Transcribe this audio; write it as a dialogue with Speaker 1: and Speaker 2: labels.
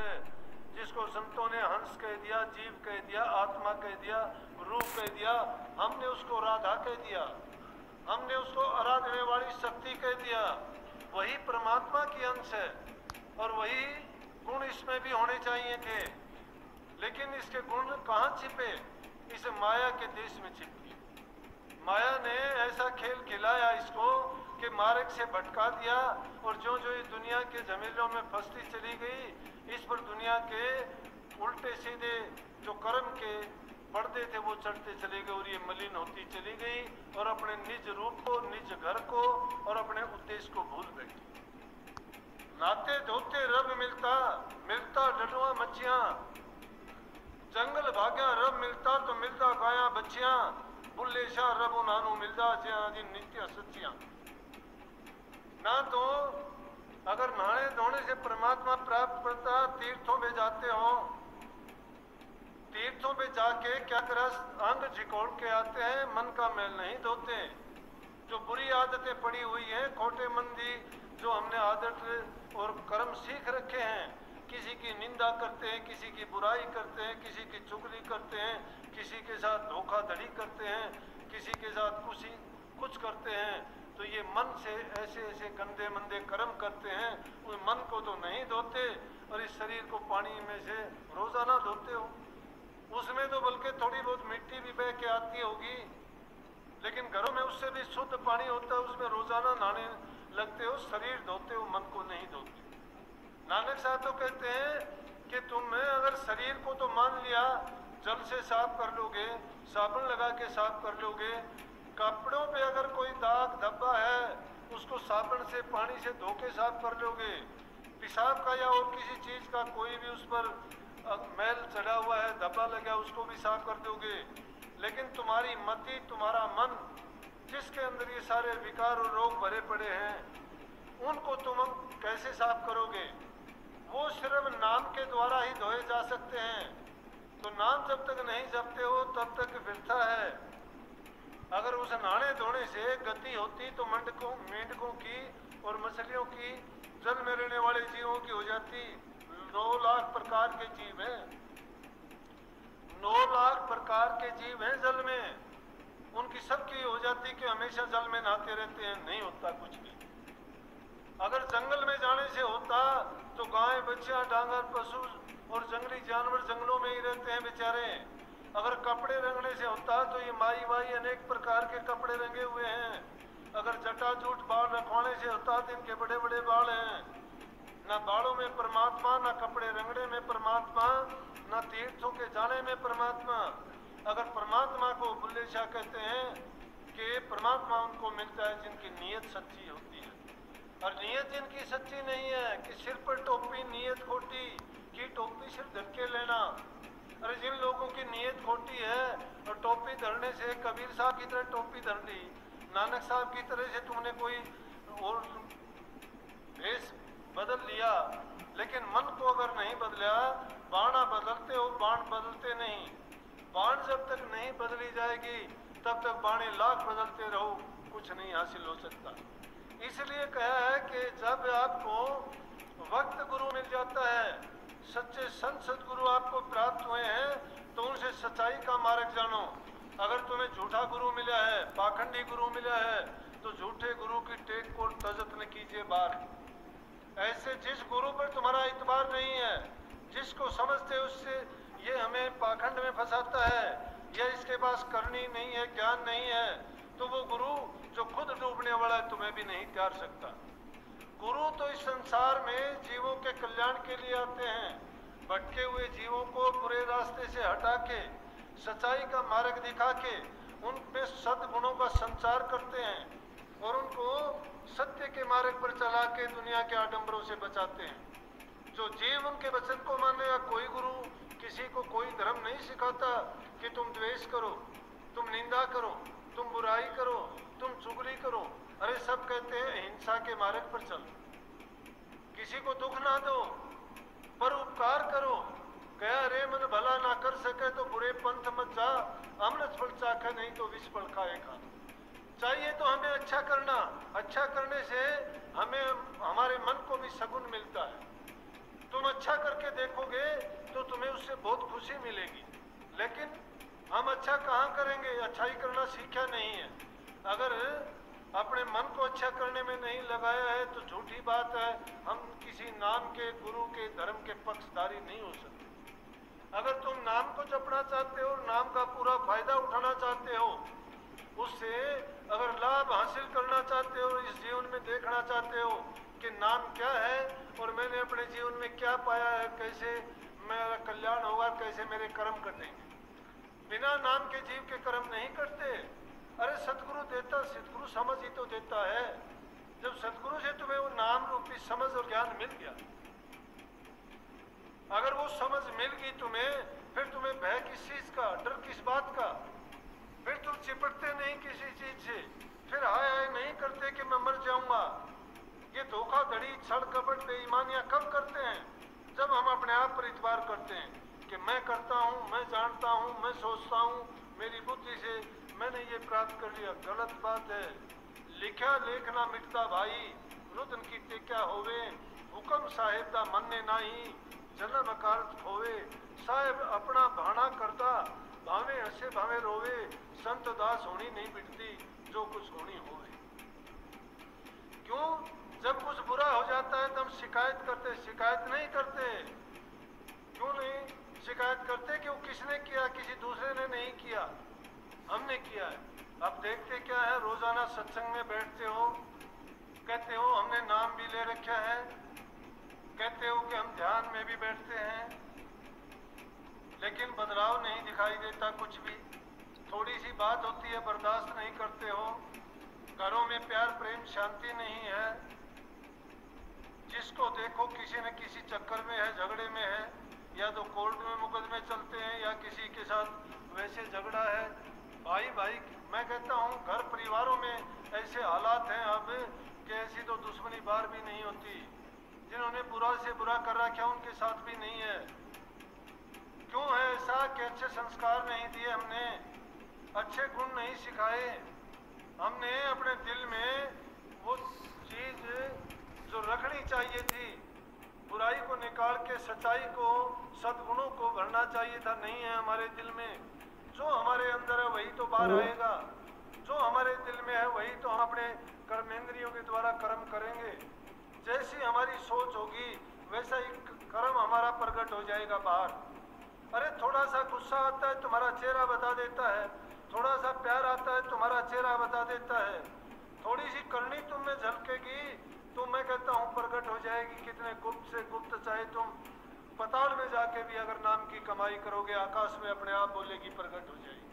Speaker 1: है, जिसको संतों ने हंस कह दिया, जीव कह दिया, आत्मा कह दिया, रूप कह दिया, हमने उसको राधा कह दिया, हमने उसको आराधने वाली शक्ति कह दिया। वही परमात्मा की अंश है, और वही गुण इसमें भी होने चाहिए थे। लेकिन इसके गुण कहाँ छिपे? इस माया के देश में छिपी। माया ने ऐसा खेल खिलाया इसको कि मार्ग से भटका दिया और जो जो ये दुनिया के झमेलों में फंसती चली गई, इस पर दुनिया के उल्टे सीधे जो कर्म के पर्दे थे वो चढ़ते चले गए और ये मलिन होती चली गई और अपने निज रूप को, निज घर को और अपने उद्देश्य को भूल बैठी नाते धोते रब मिलता मिलता डडुआ मच्छियाँ। जंगल भाग्या रब मिलता तो मिलता गाया बच्चियाँ। बुल्ले शाह रब नानू मिलता जी नित्य सच्चियाँ। ना तो अगर नहाने धोने से परमात्मा प्राप्त करता, तीर्थों में जाते हो। तीर्थों पे जाके क्या करा अंग झिकोड़ के आते हैं, मन का मैल नहीं धोते। जो बुरी आदतें पड़ी हुई हैं, खोटे मंदी जो हमने आदत और कर्म सीख रखे हैं, किसी की निंदा करते हैं, किसी की बुराई करते हैं, किसी की चुगली करते हैं, किसी के साथ धोखाधड़ी करते हैं, किसी के साथ कुछ कुछ करते हैं तो ये मन से ऐसे ऐसे गंदे मंदे कर्म करते हैं उस मन को तो नहीं धोते और इस शरीर को पानी में से रोज़ाना धोते हो। उसमें तो बल्कि थोड़ी बहुत मिट्टी भी बह के आती होगी, लेकिन घरों में उससे भी शुद्ध पानी होता है, उसमें रोज़ाना नहाने लगते हो, शरीर धोते हो, मन को नहीं धोते। नानक साहब तो कहते हैं कि तुमने अगर शरीर को तो मान लिया, जल से साफ़ कर लोगे, साबुन लगा के साफ़ कर लोगे कपड़ों पे अगर कोई दाग धब्बा है, उसको साबुन से, पानी से धो के साफ़ कर लोगे। पेशाब का या और किसी चीज़ का कोई भी उस पर मैल चढ़ा हुआ है, धब्बा लगा, उसको भी साफ़ कर दोगे। लेकिन तुम्हारी मति, तुम्हारा मन, जिसके अंदर ये सारे विकार और रोग भरे पड़े हैं, उनको तुम कैसे साफ़ करोगे? वो सिर्फ़ नाम के द्वारा ही धोए जा सकते हैं। तो नाम जब तक नहीं जपते हो, तब तक फिरता है। अगर उस नहाने धोने से गति होती तो मंडकों, मेंढकों की और मछलियों की जल में रहने वाले जीवों की हो जाती। नौ लाख प्रकार के जीव हैं। नौ लाख प्रकार के जीव हैं जल में। उनकी सबकी हो जाती कि हमेशा जल में नहाते रहते हैं, नहीं होता कुछ भी। अगर जंगल में जाने से होता तो गाय बच्चियाँ डांगर, पशु और जंगली जानवर जंगलों में ही रहते हैं बेचारे। अगर कपड़े रंगने से होता तो ये माई वाई अनेक प्रकार के कपड़े रंगे हुए हैं। अगर जटा जूट बाल रखवाने से होता तो इनके बड़े बड़े बाल हैं। न बालों में परमात्मा, न कपड़े रंगने में परमात्मा, न तीर्थों के जाने में परमात्मा। अगर परमात्मा को बुल्ले शाह कहते हैं कि परमात्मा उनको मिलता है जिनकी नीयत सच्ची होती है। और नीयत जिनकी सच्ची नहीं है कि सिर पर टोपी, नीयत खोटी, की टोपी सिर्फ़ धक्के लेना। अरे जिन लोगों की नीयत खोटी है, और टोपी धरने से, कबीर साहब की तरह टोपी धर ली, नानक साहब की तरह से तुमने कोई और भेष बदल लिया। लेकिन मन को अगर नहीं बदला, बाणा बदलते हो, बाण बदलते नहीं। बाण जब तक नहीं बदली जाएगी, तब तक बाणे लाख बदलते रहो, कुछ नहीं हासिल हो सकता। इसलिए कहा है कि जब आपको वक्त गुरु मिल जाता है, सच्चे संत सदगुरु आपको प्राप्त हुए हैं सच्चाई का मार्ग जानो। अगर तुम्हें झूठा गुरु मिला है, पाखंडी गुरु मिला है तो झूठे गुरु की टेक को तजत न कीजिए बार ऐसे जिस गुरु पर तुम्हारा इतबार नहीं है, जिसको समझते उससे ये हमें पाखंड में फंसाता है, या इसके पास करनी नहीं है, ज्ञान नहीं है तो वो गुरु जो खुद डूबने वाला है तुम्हें भी नहीं त्यार सकता। गुरु तो इस संसार में जीवों के कल्याण के लिए आते हैं। भटके हुए जीवों को बुरे रास्ते से हटा के, सच्चाई का मार्ग दिखा के, उन पे सदगुणों का संचार करते हैं और उनको सत्य के मार्ग पर चला के दुनिया के आडंबरों से बचाते हैं। जो जीव उनके वचन को मानेगा कोई गुरु किसी को कोई धर्म नहीं सिखाता कि तुम द्वेष करो, तुम निंदा करो, तुम बुराई करो, तुम चुगली करो, अरे सब कहते हैं हिंसा के मार्ग पर चलो। किसी को दुख ना दो पर उपकार करो। कह रे मन भला ना कर सके तो बुरे पंथ मत जा। अमृत फल चाखे नहीं तो विष फल खाएगा। चाहिए तो हमें अच्छा करना। अच्छा करने से हमें, हमारे मन को भी सगुन मिलता है। तुम अच्छा करके देखोगे तो तुम्हें उससे बहुत खुशी मिलेगी। लेकिन हम अच्छा कहाँ करेंगे? अच्छाई करना सीखा नहीं है। अगर अपने मन को अच्छा करने में नहीं लगाया है तो झूठी बात है, हम किसी नाम के गुरु के धर्म के पक्षधारी नहीं हो सकते। अगर तुम नाम को जपना चाहते हो, नाम का पूरा फ़ायदा उठाना चाहते हो, उससे अगर लाभ हासिल करना चाहते हो, इस जीवन में देखना चाहते हो कि नाम क्या है और मैंने अपने जीवन में क्या पाया है, कैसे मेरा कल्याण होगा, कैसे मेरे कर्म कटेंगे। बिना नाम के जीव के कर्म नहीं करते। अरे सतगुरु देता सतगुरु समझ ही तो देता है। जब सतगुरु से तुम्हें वो नाम रूपी समझ और ज्ञान मिल गया, अगर वो समझ मिल गई तुम्हें, फिर तुम्हें भय किस चीज़ का, डर किस बात का? फिर तुम चिपटते नहीं किसी चीज़ से। फिर हाय हाय नहीं करते कि मैं मर जाऊँगा। ये धोखाधड़ी, छड़ कपट, बेईमानियाँ कब करते हैं? जब हम अपने आप पर इतवार करते हैं। कि मैं करता हूँ, मैं जानता हूँ, मैं सोचता हूँ, मेरी बुद्धि से मैंने ये प्राप्त कर लिया। गलत बात है। लिखा लेखना मिटता भाई। रुदन की टेक्या होवे, हुक्म साहेब दा मनने नाही, जन्म अकाल होवे साहेब अपना भाना करता, भावे हसे भावे रोवे। संत दास होनी नहीं बिटती जो कुछ होनी होवे। क्यों? जब कुछ बुरा हो जाता है, तब शिकायत करते, शिकायत नहीं करते। क्यों नहीं? शिकायत करते कि वो किसने किया, किसी दूसरे ने नहीं किया। हमने किया है। अब देखते क्या है? रोज़ाना सत्संग में बैठते हो, कहते हो हमने नाम भी ले रखा है। कहते हो कि हम ध्यान में भी बैठते हैं, लेकिन बदलाव नहीं दिखाई देता कुछ भी। थोड़ी सी बात होती है, बर्दाश्त नहीं करते हो। घरों में प्यार, प्रेम, शांति नहीं है। जिसको देखो किसी न किसी चक्कर में है, झगड़े में है। या तो कोर्ट में मुकदमे चलते हैं या किसी के साथ वैसे झगड़ा है। भाई भाई, मैं कहता हूँ, घर परिवारों में ऐसे हालात हैं अब कि ऐसी तो दुश्मनी बार भी नहीं होती। जिन्होंने बुरा से बुरा कर रखा उनके साथ भी नहीं है। क्यों है ऐसा कि अच्छे संस्कार नहीं दिए हमने? अच्छे गुण नहीं सिखाए। हमने अपने दिल में वो चीज़ जो रखनी चाहिए थी। बुराई को निकाल के सच्चाई को सदगुणों को भरना चाहिए था। नहीं है हमारे दिल में। जो हमारे अंदर है वही तो बाहर आएगा। जो हमारे दिल में है वही तो हम अपने कर्मेंद्रियों के द्वारा कर्म करेंगे। जैसी हमारी सोच होगी वैसा ही कर्म हमारा प्रकट हो जाएगा बाहर। अरे थोड़ा सा गुस्सा आता है तुम्हारा चेहरा बता देता है थोड़ा सा प्यार आता है तुम्हारा चेहरा बता देता है थोड़ी सी करनी तुम में झलकेगी तो मैं कहता हूँ प्रकट हो जाएगी कितने गुप्त से गुप्त चाहे तुम पताल में जाके भी अगर नाम की कमाई करोगे, आकाश में अपने आप बोलेगी, प्रकट हो जाएगी।